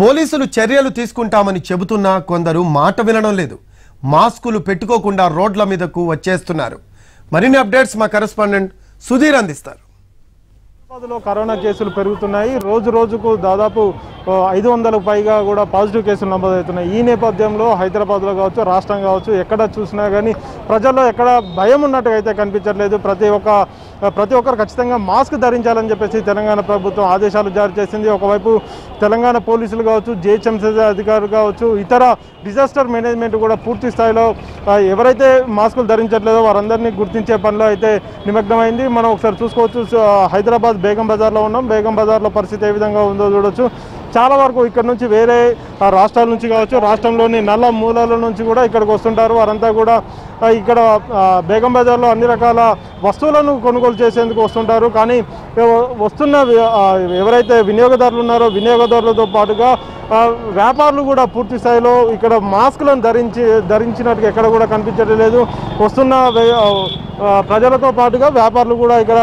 పోలీసులు చర్యలు తీసుకుంటామని చెబుతున్నా కొందరు మాట వినడం లేదు. మాస్కులు పెట్టుకోకుండా రోడ్ల మీదకు వచ్చేస్తున్నారు. మరిన్ని అప్డేట్స్ మా కరెస్పాండెంట్ సుధీర్ అందిస్తారు. హైదరాబాద్లో కరోనా కేసులు పెరుగుతున్నాయి. రోజు రోజుకు దాదాపు ఐదు వందలకు పైగా కూడా పాజిటివ్ కేసులు నమోదవుతున్నాయి. ఈ నేపథ్యంలో హైదరాబాద్లో కావచ్చు రాష్ట్రం కావచ్చు ఎక్కడ చూసినా కానీ ప్రజల్లో ఎక్కడ భయం ఉన్నట్టుగా అయితే కనిపించట్లేదు. ప్రతి ఒక్క ప్రతి ఒక్కరు ఖచ్చితంగా మాస్క్ ధరించాలని చెప్పేసి తెలంగాణ ప్రభుత్వం ఆదేశాలు జారీ చేసింది. ఒకవైపు తెలంగాణ పోలీసులు కావచ్చు జిహెచ్ఎంసీ అధికారులు కావచ్చు ఇతర డిజాస్టర్ మేనేజ్మెంట్ కూడా పూర్తి స్థాయిలో ఎవరైతే మాస్కులు ధరించట్లేదో వారందరినీ గుర్తించే పనిలో అయితే నిమగ్నమైంది. మనం ఒకసారి చూసుకోవచ్చు సో, హైదరాబాద్ బేగం బజార్లో ఉన్నాం. బేగం బజార్లో పరిస్థితి ఏ విధంగా ఉందో చూడొచ్చు. చాలా వరకు ఇక్కడ నుంచి వేరే రాష్ట్రాల నుంచి కావచ్చు రాష్ట్రంలోని నల్ల మూలాల నుంచి కూడా ఇక్కడికి వస్తుంటారు. వారంతా కూడా ఇక్కడ బేగం బజార్లో అన్ని రకాల వస్తువులను కొనుగోలు చేసేందుకు వస్తుంటారు. కానీ వస్తున్న ఎవరైతే వినియోగదారులు ఉన్నారో వినియోగదారులతో పాటుగా వ్యాపారులు కూడా పూర్తి స్థాయిలో ఇక్కడ మాస్కులను ధరించి ధరించినట్టుగా ఎక్కడ కూడా కనిపించట్లేదు. వస్తున్న ప్రజలతో పాటుగా వ్యాపారులు కూడా ఇక్కడ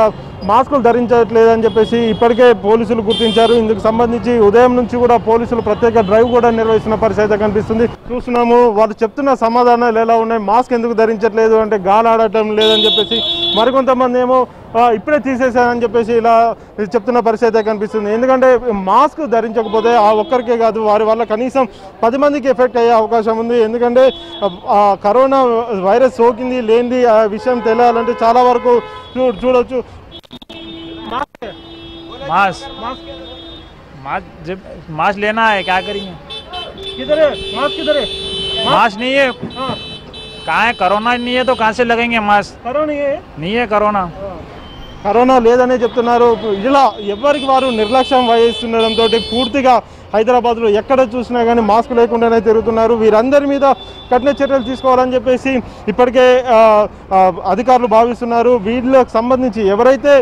మాస్కులు ధరించట్లేదని చెప్పేసి ఇప్పటికే పోలీసులు గుర్తించారు. ఇందుకు సంబంధించి ఉదయం నుంచి కూడా పోలీసులు ప్రత్యేక డ్రైవ్ కూడా నిర్వహిస్తున్న పరిస్థితి అయితే కనిపిస్తుంది. చూస్తున్నాము వాళ్ళు చెప్తున్న సమాధానాలు ఎలా ఉన్నాయి? మాస్క్ ఎందుకు ధరించట్లేదు అంటే గాలి ఆడటం లేదని చెప్పేసి మరికొంతమంది ఏమో ఇప్పుడే తీసేసానని చెప్పేసి ఇలా చెప్తున్న పరిస్థితి అయితే కనిపిస్తుంది. ఎందుకంటే మాస్క్ ధరించకపోతే ఆ ఒక్కరికే కాదు వారి వల్ల కనీసం పది మందికి ఎఫెక్ట్ అయ్యే అవకాశం ఉంది. ఎందుకంటే ఆ, కరోనా వైరస్ సోకింది లేనిది ఆ విషయం తెలియాలంటే చాలా వరకు చూ చూడొచ్చు. मास मास जब लेना है क्या करेंगे? किधर है? मास किधर है? मास नहीं है। हाँ। कहाँ है? कोरोना नहीं है तो कहाँ से लगेंगे मास्क नहीं है। नहीं है कोरोना। కరోనా లేదనే చెప్తున్నారు. ఇలా ఎవరికి వారు నిర్లక్ష్యం వహిస్తుండడంతో పూర్తిగా హైదరాబాద్లో ఎక్కడ చూసినా కానీ మాస్క్ లేకుండానే తిరుగుతున్నారు. వీరందరి మీద కఠిన చర్యలు తీసుకోవాలని చెప్పేసి ఇప్పటికే అధికారులు భావిస్తున్నారు. వీళ్ళకి సంబంధించి ఎవరైతే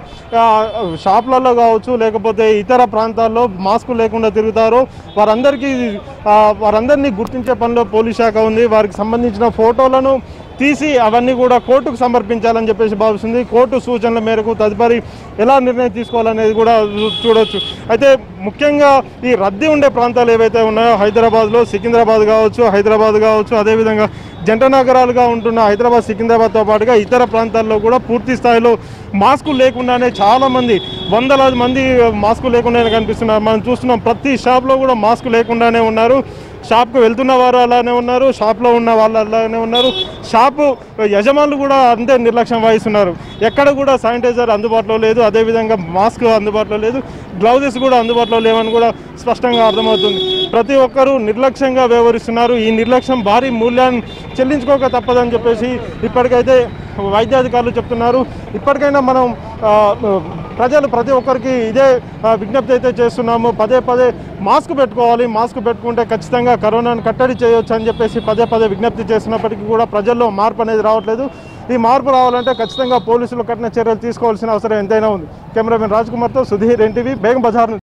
షాప్లలో షాపులలో కావచ్చు లేకపోతే ఇతర ప్రాంతాల్లో మాస్క్ లేకుండా తిరుగుతారో వారందరికీ వారందరినీ గుర్తించే పనిలో పోలీస్ శాఖ ఉంది. వారికి సంబంధించిన ఫోటోలను తీసి అవన్నీ కూడా కోర్టుకు సమర్పించాలని చెప్పేసి భావిస్తుంది. కోర్టు సూచనల మేరకు తదుపరి ఎలా నిర్ణయం తీసుకోవాలనేది కూడా చూ- చూడొచ్చు. అయితే ముఖ్యంగా ఈ రద్దీ ఉండే ప్రాంతాలు ఏవైతే ఉన్నాయో హైదరాబాద్లో సికింద్రాబాద్ కావచ్చు హైదరాబాద్ కావచ్చు అదేవిధంగా జంట నగరాలుగా ఉంటున్న హైదరాబాద్ సికింద్రాబాద్తో పాటుగా ఇతర ప్రాంతాల్లో కూడా పూర్తి స్థాయిలో మాస్కులు లేకుండానే చాలామంది వందలాది మంది మాస్క్ లేకుండానే కనిపిస్తున్నారు. మనం చూస్తున్నాం ప్రతి షాప్లో కూడా మాస్క్ లేకుండానే ఉన్నారు. షాప్కు వెళ్తున్న వారు అలానే ఉన్నారు. షాప్లో ఉన్న వాళ్ళు అలానే ఉన్నారు. షాపు యజమానులు కూడా అంతే నిర్లక్ష్యం వహిస్తున్నారు. ఎక్కడ కూడా శానిటైజర్ అందుబాటులో లేదు. అదేవిధంగా మాస్క్ అందుబాటులో లేదు. గ్లౌజెస్ కూడా అందుబాటులో లేవని కూడా స్పష్టంగా అర్థమవుతుంది. ప్రతి ఒక్కరూ నిర్లక్ష్యంగా వ్యవహరిస్తున్నారు. ఈ నిర్లక్ష్యం భారీ మూల్యాన్ని చెల్లించుకోక తప్పదని చెప్పేసి ఇప్పటికైతే వైద్యాధికారులు చెప్తున్నారు. ఇప్పటికైనా మనం ప్రజలు ప్రతి ఒక్కరికి ఇదే విజ్ఞప్తి అయితే చేస్తున్నాము. పదే పదే మాస్క్ పెట్టుకోవాలి. మాస్క్ పెట్టుకుంటే ఖచ్చితంగా కరోనాను కట్టడి చేయొచ్చు అని చెప్పేసి పదే పదే విజ్ఞప్తి చేసినప్పటికీ కూడా ప్రజల్లో మార్పు అనేది రావట్లేదు. ఈ మార్పు రావాలంటే ఖచ్చితంగా పోలీసులు కఠిన చర్యలు తీసుకోవాల్సిన అవసరం ఎంతైనా ఉంది. కెమెరామెన్ రాజ్ కుమార్తో సుధీర్ ఎన్టీవీ బేగం బజార్